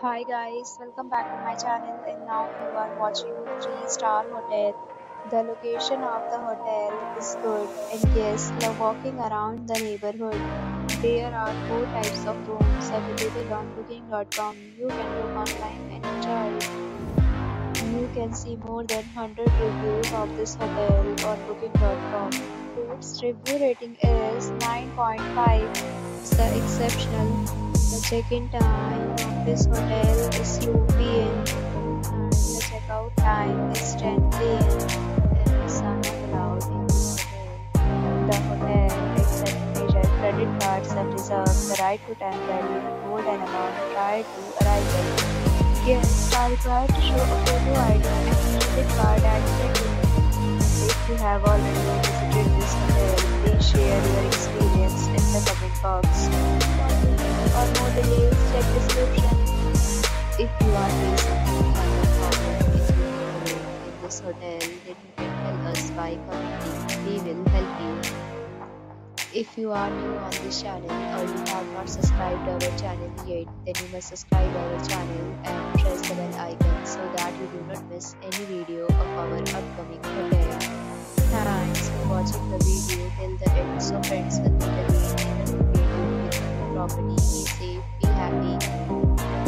Hi guys, welcome back to my channel and now you are watching 3 star hotel. The location of the hotel is good and guests love walking around the neighborhood. There are 4 types of rooms available on booking.com. You can book online and enjoy. You can see more than 100 reviews of this hotel on booking.com. Its review rating is 9.5. It's exceptional. The check-in time of this hotel is 2 p.m. and the checkout time is 10 p.m. Pets are not allowed in this hotel. The hotel accepts major credit cards and reserves the right to temporarily hold an amount prior to arrival. Guests are required to show a photo ID and credit card at check-in. If you have already the or more check description. If you are facing any problem in in this hotel, then you can tell us by commenting. We will help you. If you are new on this channel or you have not subscribed our channel yet, then you must subscribe our channel and press the bell icon so that you do not miss any video of our upcoming hotel. Thanks company. Be safe, be happy.